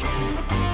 Ciao.